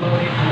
loaded.